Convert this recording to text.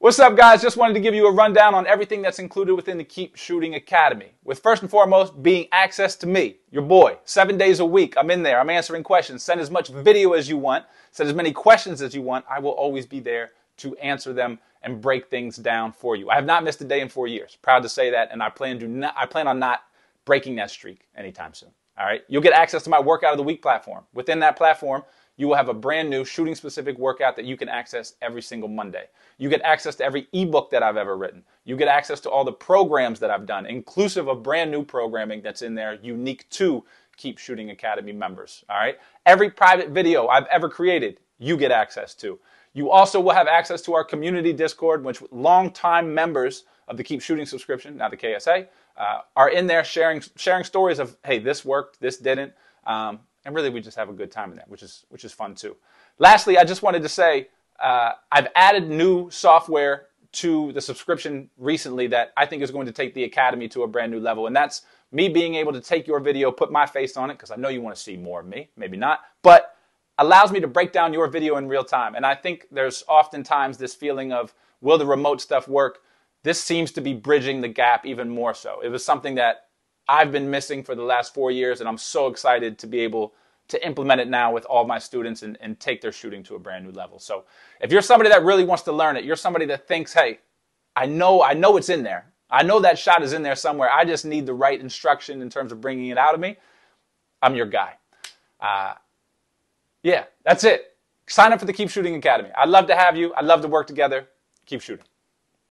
What's up, guys? Just wanted to give you a rundown on everything that's included within the Keep Shooting Academy. With first and foremost being access to me, your boy. Seven days a week, I'm in there. I'm answering questions. Send as much video as you want. Send as many questions as you want. I will always be there to answer them and break things down for you. I have not missed a day in four years. Proud to say that, and I plan to not, I plan on not breaking that streak anytime soon. All right. You'll get access to my workout of the week platform. Within that platform, you will have a brand new shooting specific workout that you can access every single Monday. You get access to every ebook that I've ever written. You get access to all the programs that I've done, inclusive of brand new programming that's in there unique to Keep Shooting Academy members. All right. Every private video I've ever created, you get access to. You also will have access to our community Discord, which longtime members of the Keep Shooting subscription, now the KSA, uh, are in there sharing sharing stories of hey, this worked, this didn't. Um, and really we just have a good time in that, which is which is fun too. Lastly, I just wanted to say uh, I've added new software to the subscription recently that I think is going to take the academy to a brand new level, and that's me being able to take your video, put my face on it because I know you want to see more of me, maybe not, but allows me to break down your video in real time. And I think there's oftentimes this feeling of will the remote stuff work? This seems to be bridging the gap even more so. It was something that I've been missing for the last four years, and I'm so excited to be able to implement it now with all my students and, and take their shooting to a brand new level. So if you're somebody that really wants to learn it, you're somebody that thinks, hey, I know, I know it's in there. I know that shot is in there somewhere. I just need the right instruction in terms of bringing it out of me. I'm your guy. Uh, yeah, that's it. Sign up for the Keep Shooting Academy. I'd love to have you. I'd love to work together. Keep shooting.